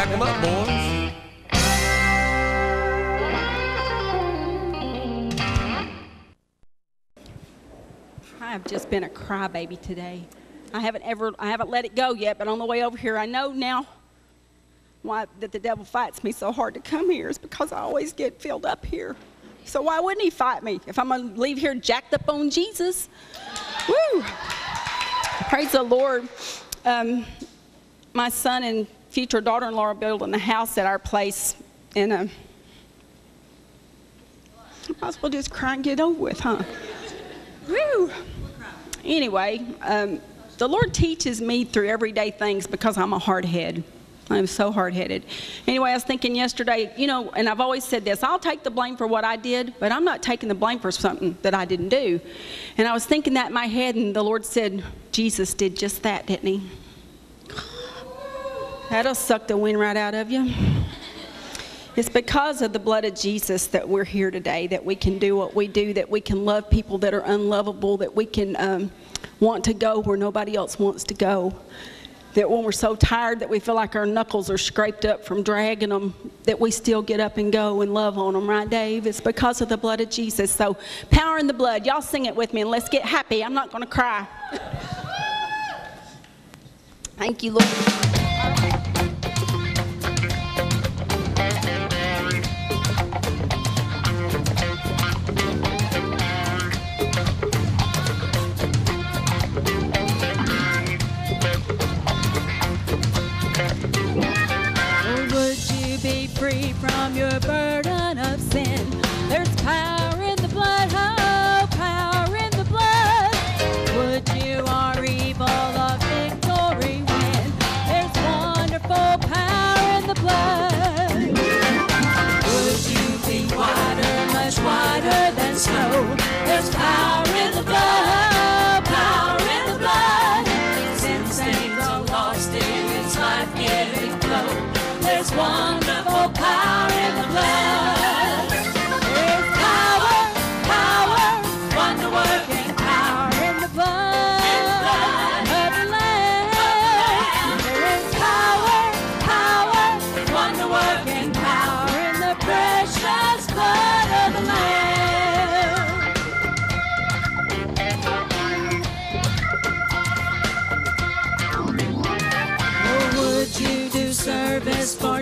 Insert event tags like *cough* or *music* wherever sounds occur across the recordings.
Pack them up, boys. I've just been a crybaby today. I haven't ever, I haven't let it go yet, but on the way over here, I know now why that the devil fights me so hard to come here is because I always get filled up here. So why wouldn't he fight me if I'm gonna leave here jacked up on Jesus? Woo! Praise the Lord. Um, my son and future daughter-in-law are building a house at our place, in uh, might as well just cry and get over with, huh? Woo! Anyway, um, the Lord teaches me through everyday things because I'm a hard head. I'm so hard headed. Anyway, I was thinking yesterday, you know, and I've always said this I'll take the blame for what I did, but I'm not taking the blame for something that I didn't do. And I was thinking that in my head, and the Lord said, Jesus did just that, didn't he? That'll suck the wind right out of you. It's because of the blood of Jesus that we're here today, that we can do what we do, that we can love people that are unlovable, that we can um, want to go where nobody else wants to go. That when we're so tired that we feel like our knuckles are scraped up from dragging them, that we still get up and go and love on them, right, Dave? It's because of the blood of Jesus. So, power in the blood. Y'all sing it with me and let's get happy. I'm not going to cry. Thank you, Lord. Power in the blood.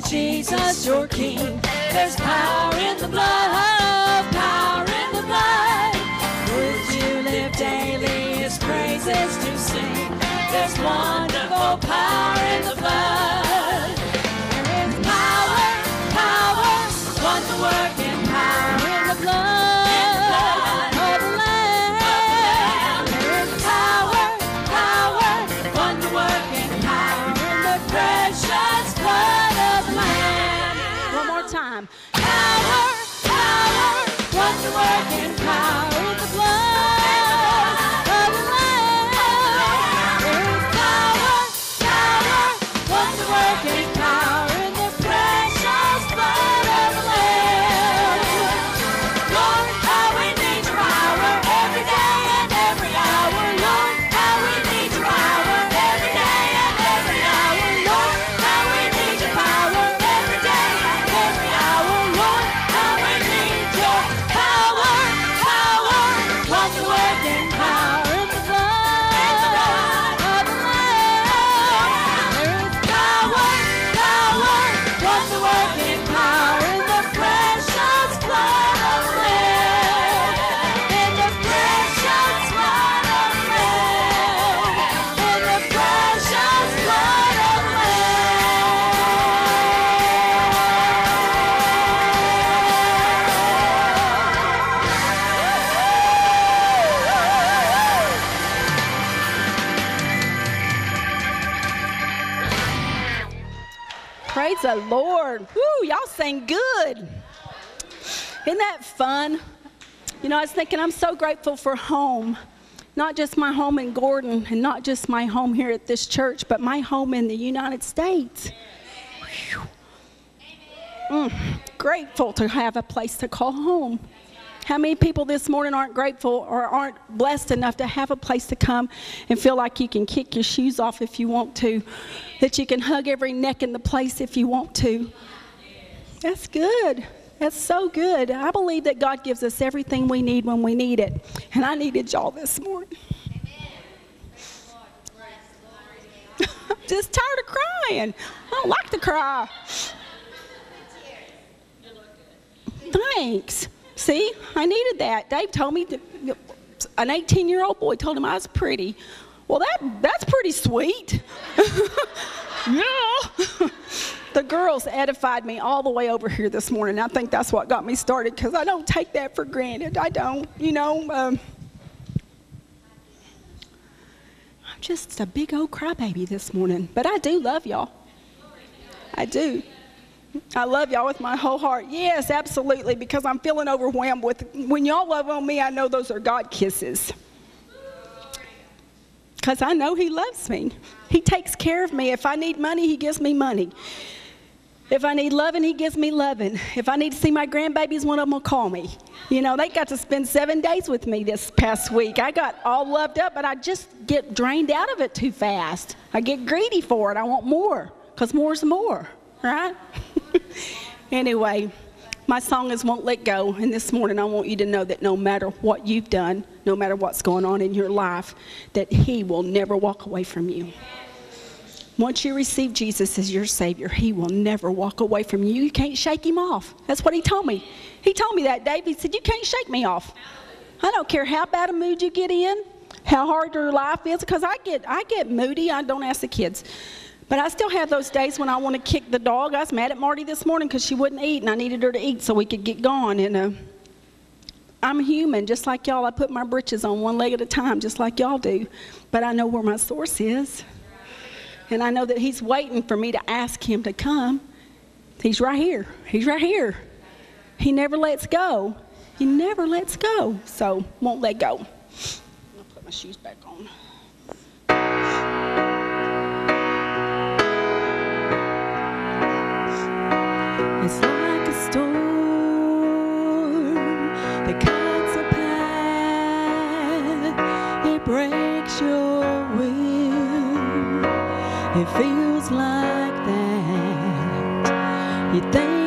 Jesus, your King? There's power in the blood, power in the blood. Would you live daily His praises to sing? There's wonderful Praise the Lord. Woo, y'all sing good. Isn't that fun? You know, I was thinking, I'm so grateful for home. Not just my home in Gordon and not just my home here at this church, but my home in the United States. Mm, grateful to have a place to call home. How many people this morning aren't grateful or aren't blessed enough to have a place to come and feel like you can kick your shoes off if you want to? That you can hug every neck in the place if you want to? That's good. That's so good. I believe that God gives us everything we need when we need it. And I needed y'all this morning. I'm *laughs* just tired of crying. I don't like to cry. Thanks. See, I needed that. Dave told me an 18 year old boy told him I was pretty. Well, that, that's pretty sweet. *laughs* yeah. *laughs* the girls edified me all the way over here this morning. I think that's what got me started because I don't take that for granted. I don't, you know. Um, I'm just a big old crybaby this morning, but I do love y'all. I do. I love y'all with my whole heart. Yes, absolutely, because I'm feeling overwhelmed with when y'all love on me, I know those are God kisses. Because I know He loves me. He takes care of me. If I need money, He gives me money. If I need loving, He gives me loving. If I need to see my grandbabies, one of them will call me. You know, they got to spend seven days with me this past week. I got all loved up, but I just get drained out of it too fast. I get greedy for it. I want more, because more's more, right? *laughs* *laughs* anyway, my song is Won't Let Go. And this morning, I want you to know that no matter what you've done, no matter what's going on in your life, that He will never walk away from you. Once you receive Jesus as your Savior, He will never walk away from you. You can't shake Him off. That's what He told me. He told me that, Dave. He said, You can't shake me off. I don't care how bad a mood you get in, how hard your life is, because I get, I get moody. I don't ask the kids. But I still have those days when I want to kick the dog. I was mad at Marty this morning because she wouldn't eat, and I needed her to eat so we could get going. And uh, I'm human, just like y'all. I put my britches on one leg at a time, just like y'all do. But I know where my source is. And I know that He's waiting for me to ask Him to come. He's right here. He's right here. He never lets go. He never lets go. So, won't let go. I'll put my shoes back on. It's like a storm that cuts a path. It breaks your will. It feels like that. You think.